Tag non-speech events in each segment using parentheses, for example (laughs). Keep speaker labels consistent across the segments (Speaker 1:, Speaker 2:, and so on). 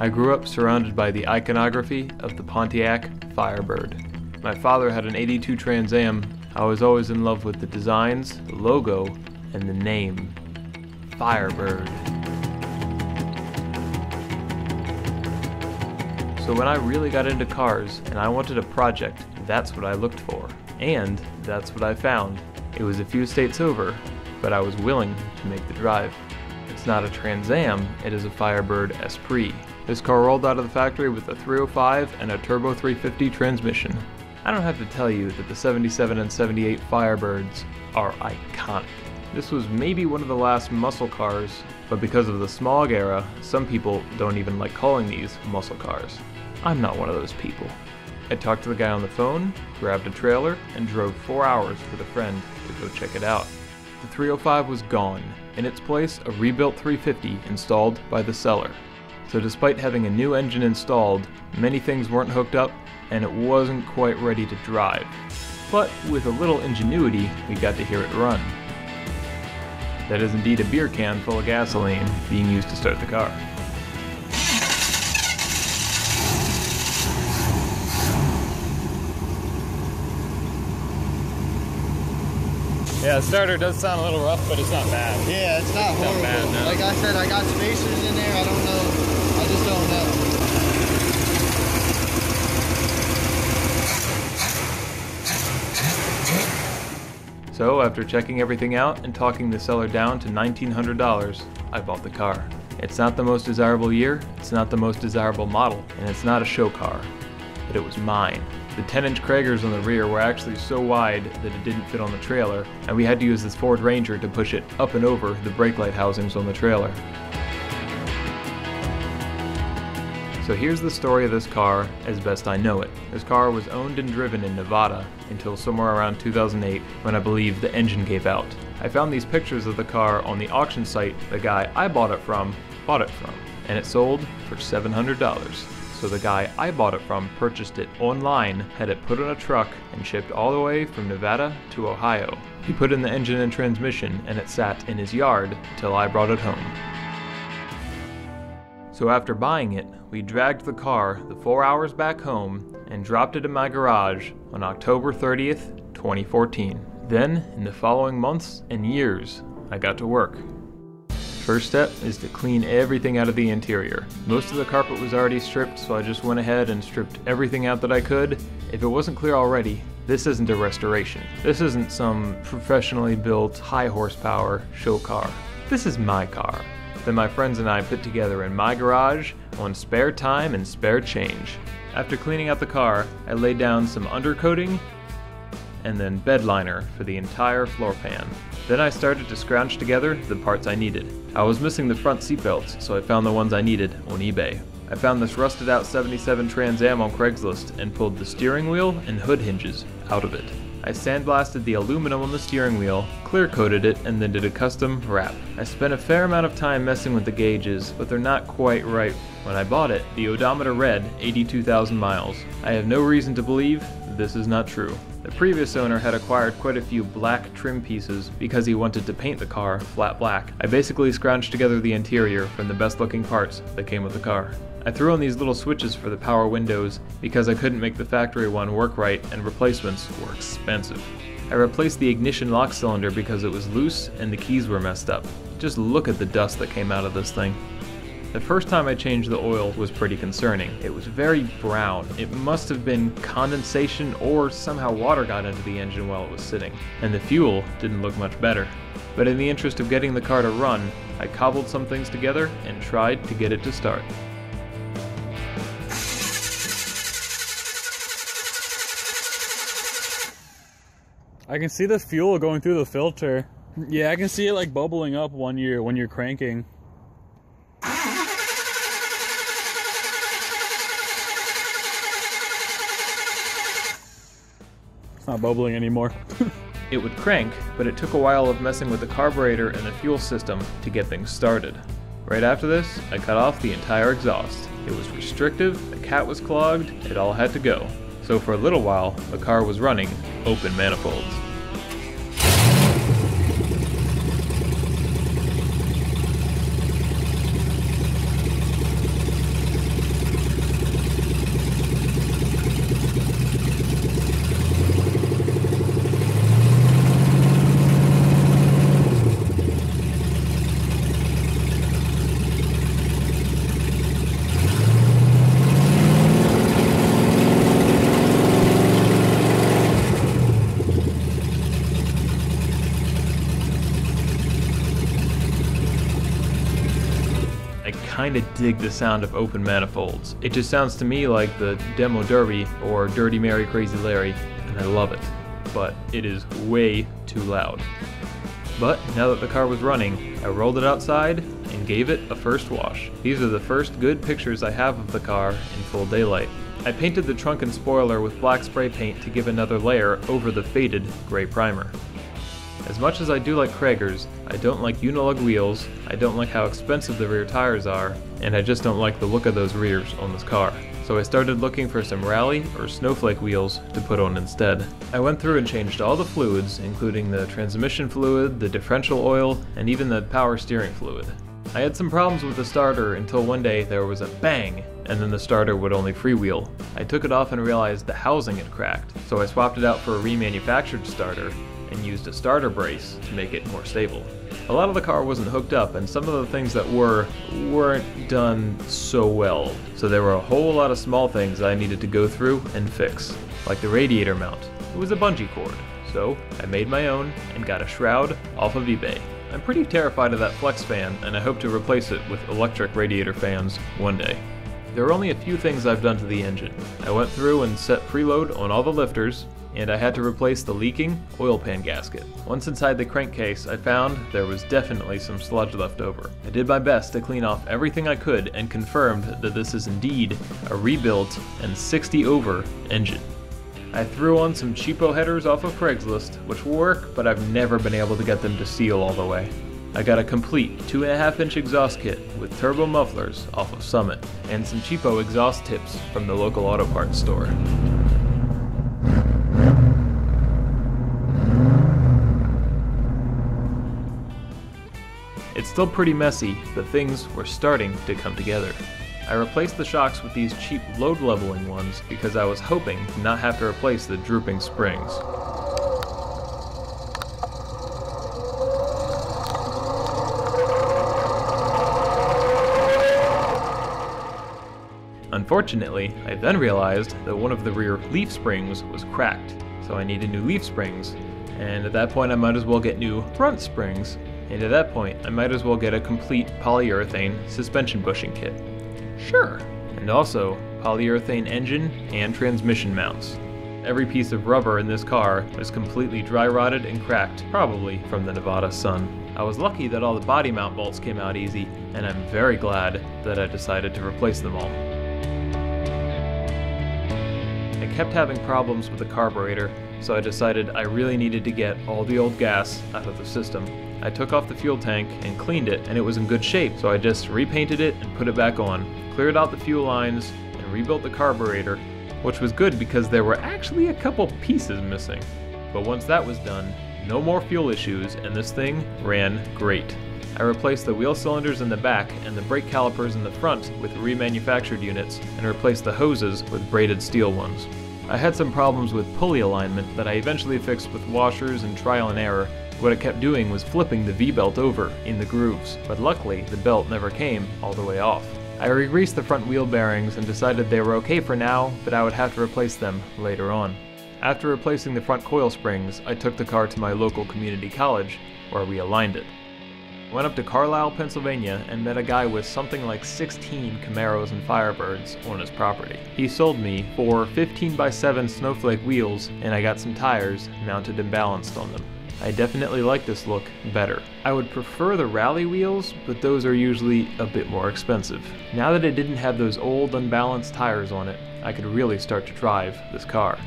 Speaker 1: I grew up surrounded by the iconography of the Pontiac Firebird. My father had an 82 Trans Am. I was always in love with the designs, the logo, and the name Firebird. So when I really got into cars and I wanted a project, that's what I looked for. And that's what I found. It was a few states over, but I was willing to make the drive. It's not a Trans Am, it is a Firebird Esprit. This car rolled out of the factory with a 305 and a turbo 350 transmission. I don't have to tell you that the 77 and 78 Firebirds are iconic. This was maybe one of the last muscle cars, but because of the smog era, some people don't even like calling these muscle cars. I'm not one of those people. I talked to the guy on the phone, grabbed a trailer, and drove four hours with a friend to go check it out. The 305 was gone. In its place, a rebuilt 350 installed by the seller. So despite having a new engine installed, many things weren't hooked up and it wasn't quite ready to drive. But with a little ingenuity, we got to hear it run. That is indeed a beer can full of gasoline being used to start the car.
Speaker 2: Yeah, the starter does sound a little rough, but it's not bad.
Speaker 3: Yeah, it's not
Speaker 2: It's not
Speaker 3: horrible.
Speaker 2: bad, no.
Speaker 3: Like I said, I got spacers in there. I don't know. I just don't know.
Speaker 1: So, after checking everything out and talking the seller down to $1,900, I bought the car. It's not the most desirable year, it's not the most desirable model, and it's not a show car, but it was mine. The 10 inch Cragars on the rear were actually so wide that it didn't fit on the trailer, and we had to use this Ford Ranger to push it up and over the brake light housings on the trailer. So here's the story of this car as best I know it. This car was owned and driven in Nevada until somewhere around 2008 when I believe the engine gave out. I found these pictures of the car on the auction site the guy I bought it from bought it from, and it sold for $700. So the guy I bought it from purchased it online, had it put on a truck, and shipped all the way from Nevada to Ohio. He put in the engine and transmission, and it sat in his yard till I brought it home. So after buying it, we dragged the car the four hours back home and dropped it in my garage on October 30th, 2014. Then, in the following months and years, I got to work. First step is to clean everything out of the interior. Most of the carpet was already stripped, so I just went ahead and stripped everything out that I could. If it wasn't clear already, this isn't a restoration. This isn't some professionally built, high horsepower show car. This is my car that my friends and I put together in my garage on spare time and spare change. After cleaning out the car, I laid down some undercoating and then bed liner for the entire floor pan. Then I started to scrounge together the parts I needed. I was missing the front seatbelts, so I found the ones I needed on eBay. I found this rusted out 77 Trans Am on Craigslist and pulled the steering wheel and hood hinges out of it. I sandblasted the aluminum on the steering wheel, clear coated it, and then did a custom wrap. I spent a fair amount of time messing with the gauges, but they're not quite right. When I bought it, the odometer read 82,000 miles. I have no reason to believe this is not true. The previous owner had acquired quite a few black trim pieces because he wanted to paint the car flat black. I basically scrounged together the interior from the best looking parts that came with the car. I threw on these little switches for the power windows because I couldn't make the factory one work right and replacements were expensive. I replaced the ignition lock cylinder because it was loose and the keys were messed up. Just look at the dust that came out of this thing. The first time I changed the oil was pretty concerning. It was very brown. It must have been condensation or somehow water got into the engine while it was sitting. And the fuel didn't look much better. But in the interest of getting the car to run, I cobbled some things together and tried to get it to start.
Speaker 2: I can see the fuel going through the filter. Yeah, I can see it like bubbling up one year when you're cranking. It's not bubbling anymore. (laughs)
Speaker 1: It would crank, but it took a while of messing with the carburetor and the fuel system to get things started. Right after this, I cut off the entire exhaust. It was restrictive, the cat was clogged, it all had to go. So for a little while, the car was running open manifolds. Kinda dig the sound of open manifolds. It just sounds to me like the Demo Derby or Dirty Mary Crazy Larry, and I love it. But it is way too loud. But now that the car was running, I rolled it outside and gave it a first wash. These are the first good pictures I have of the car in full daylight. I painted the trunk and spoiler with black spray paint to give another layer over the faded gray primer. As much as I do like Cragars, I don't like Unilug wheels, I don't like how expensive the rear tires are, and I just don't like the look of those rears on this car. So I started looking for some Rally or Snowflake wheels to put on instead. I went through and changed all the fluids, including the transmission fluid, the differential oil, and even the power steering fluid. I had some problems with the starter until one day there was a bang, and then the starter would only freewheel. I took it off and realized the housing had cracked, so I swapped it out for a remanufactured starter, and used a starter brace to make it more stable. A lot of the car wasn't hooked up, and some of the things that were weren't done so well. So there were a whole lot of small things I needed to go through and fix, like the radiator mount. It was a bungee cord, so I made my own and got a shroud off of eBay. I'm pretty terrified of that flex fan, and I hope to replace it with electric radiator fans one day. There are only a few things I've done to the engine. I went through and set preload on all the lifters, and I had to replace the leaking oil pan gasket. Once inside the crankcase, I found there was definitely some sludge left over. I did my best to clean off everything I could and confirmed that this is indeed a rebuilt and 60 over engine. I threw on some cheapo headers off of Craigslist, which work, but I've never been able to get them to seal all the way. I got a complete 2.5 inch exhaust kit with turbo mufflers off of Summit, and some cheapo exhaust tips from the local auto parts store. It's still pretty messy, but things were starting to come together. I replaced the shocks with these cheap load leveling ones because I was hoping to not have to replace the drooping springs. Unfortunately, I then realized that one of the rear leaf springs was cracked, so I needed new leaf springs, and at that point I might as well get new front springs, and at that point I might as well get a complete polyurethane suspension bushing kit. Sure. And also, polyurethane engine and transmission mounts. Every piece of rubber in this car is completely dry rotted and cracked, probably from the Nevada sun. I was lucky that all the body mount bolts came out easy, and I'm very glad that I decided to replace them all. I kept having problems with the carburetor, so I decided I really needed to get all the old gas out of the system. I took off the fuel tank and cleaned it, and it was in good shape, so I just repainted it and put it back on, cleared out the fuel lines, and rebuilt the carburetor, which was good because there were actually a couple pieces missing. But once that was done, no more fuel issues, and this thing ran great. I replaced the wheel cylinders in the back and the brake calipers in the front with remanufactured units, and replaced the hoses with braided steel ones. I had some problems with pulley alignment that I eventually fixed with washers and trial and error. What it kept doing was flipping the V-belt over in the grooves, but luckily the belt never came all the way off. I regreased the front wheel bearings and decided they were okay for now, but I would have to replace them later on. After replacing the front coil springs, I took the car to my local community college, where we aligned it. Went up to Carlisle, Pennsylvania, and met a guy with something like 16 Camaros and Firebirds on his property. He sold me four 15 by 7 snowflake wheels, and I got some tires mounted and balanced on them. I definitely like this look better. I would prefer the rally wheels, but those are usually a bit more expensive. Now that it didn't have those old unbalanced tires on it, I could really start to drive this car.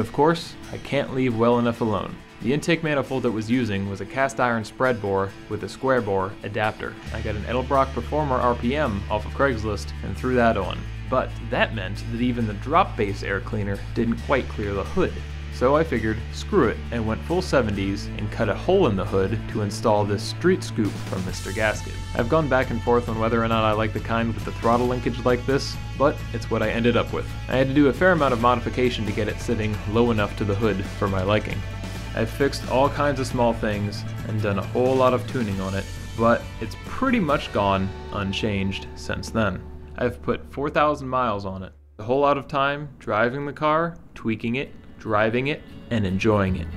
Speaker 1: Of course, I can't leave well enough alone. The intake manifold it was using was a cast iron spread bore with a square bore adapter. I got an Edelbrock Performer RPM off of Craigslist and threw that on. But that meant that even the drop base air cleaner didn't quite clear the hood. So I figured, screw it, and went full 70s and cut a hole in the hood to install this street scoop from Mr. Gasket. I've gone back and forth on whether or not I like the kind with the throttle linkage like this, but it's what I ended up with. I had to do a fair amount of modification to get it sitting low enough to the hood for my liking. I've fixed all kinds of small things and done a whole lot of tuning on it, but it's pretty much gone unchanged since then. I've put 4,000 miles on it, A whole lot of time driving the car, tweaking it, driving it, and enjoying it.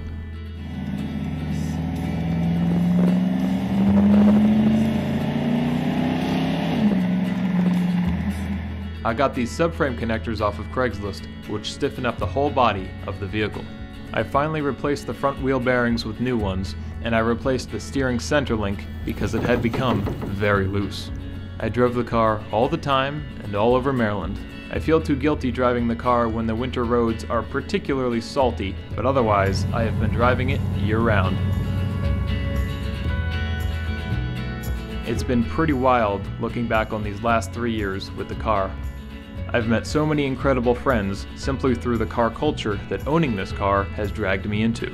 Speaker 1: I got these subframe connectors off of Craigslist, which stiffen up the whole body of the vehicle. I finally replaced the front wheel bearings with new ones, and I replaced the steering center link because it had become very loose. I drove the car all the time and all over Maryland. I feel too guilty driving the car when the winter roads are particularly salty, but otherwise, I have been driving it year round. It's been pretty wild looking back on these last three years with the car. I've met so many incredible friends simply through the car culture that owning this car has dragged me into.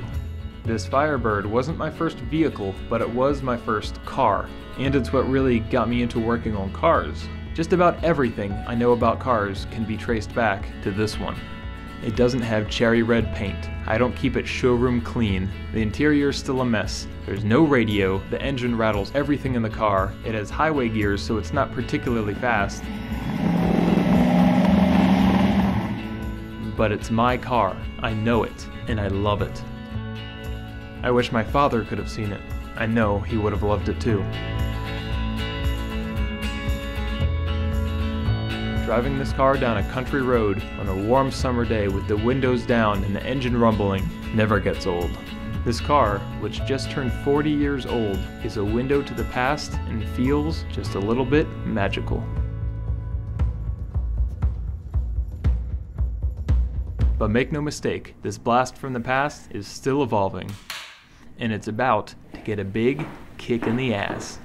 Speaker 1: This Firebird wasn't my first vehicle, but it was my first car, and it's what really got me into working on cars. Just about everything I know about cars can be traced back to this one. It doesn't have cherry red paint. I don't keep it showroom clean. The interior's still a mess. There's no radio. The engine rattles everything in the car. It has highway gears, so it's not particularly fast. But it's my car. I know it, and I love it. I wish my father could have seen it. I know he would have loved it too. Driving this car down a country road on a warm summer day with the windows down and the engine rumbling never gets old. This car, which just turned 40 years old, is a window to the past and feels just a little bit magical. But make no mistake, this blast from the past is still evolving. And it's about to get a big kick in the ass.